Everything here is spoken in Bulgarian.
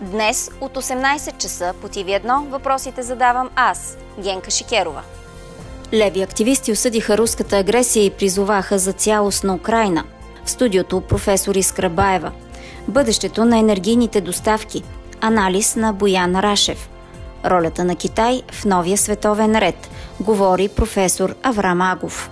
Днес от 18 часа по ТВ1 въпросите задавам аз, Генка Шикерова. Леви активисти осъдиха руската агресия и призоваха за цялост на Украина. В студиото професор Искрабаева. Бъдещето на енергийните доставки. Анализ на Боян Рашев. Ролята на Китай в новия световен ред, говори професор Аврам Агов.